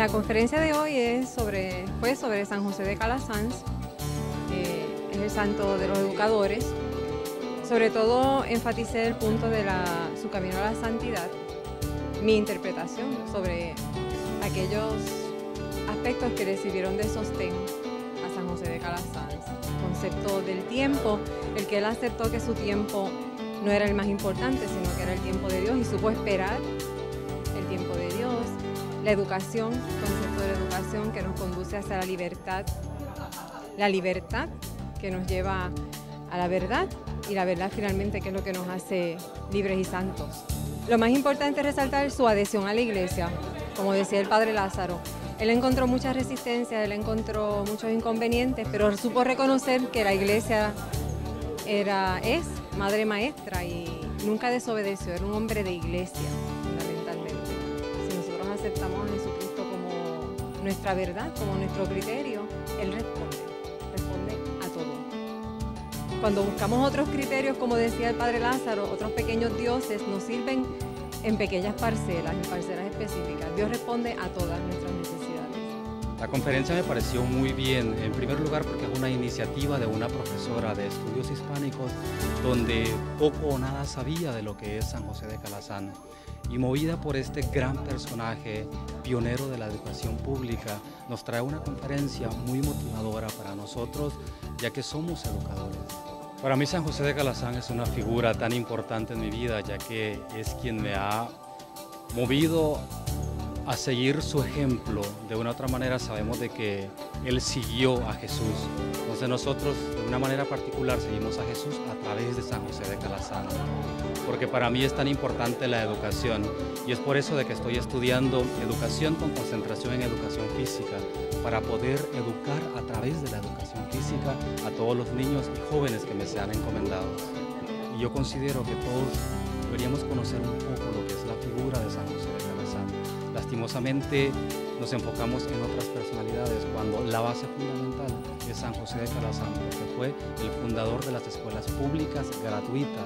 La conferencia de hoy es sobre, fue sobre San José de Calasanz, eh, es el santo de los educadores. Sobre todo enfaticé el punto de su camino a la santidad, mi interpretación sobre aquellos aspectos que le sirvieron de sostén a San José de Calasanz. Concepto del tiempo, el que él aceptó que su tiempo no era el más importante, sino que era el tiempo de Dios y supo esperar La educación, concepto de educación que nos conduce hacia la libertad. La libertad que nos lleva a la verdad y la verdad finalmente que es lo que nos hace libres y santos. Lo más importante es resaltar su adhesión a la iglesia, como decía el padre Lázaro. Él encontró mucha resistencia, él encontró muchos inconvenientes, pero supo reconocer que la iglesia era, es madre maestra y nunca desobedeció, era un hombre de iglesia, aceptamos a Jesucristo como nuestra verdad, como nuestro criterio, Él responde, responde a todo. Cuando buscamos otros criterios, como decía el Padre Lázaro, otros pequeños dioses nos sirven en pequeñas parcelas, en parcelas específicas. Dios responde a todas nuestras necesidades. La conferencia me pareció muy bien, en primer lugar porque es una iniciativa de una profesora de estudios hispánicos donde poco o nada sabía de lo que es San José de Calazán. Y movida por este gran personaje, pionero de la educación pública, nos trae una conferencia muy motivadora para nosotros, ya que somos educadores. Para mí San José de Calazán es una figura tan importante en mi vida, ya que es quien me ha movido a seguir su ejemplo. De una otra manera sabemos de que Él siguió a Jesús. Entonces nosotros de una manera particular seguimos a Jesús a través de San José de Calazán. Porque para mí es tan importante la educación y es por eso de que estoy estudiando educación con concentración en educación física para poder educar a través de la educación física a todos los niños y jóvenes que me sean encomendados. Y yo considero que todos deberíamos conocer un poco lo que es la figura de Lastimosamente nos enfocamos en otras personalidades cuando la base fundamental es San José de Calazán, que fue el fundador de las escuelas públicas gratuitas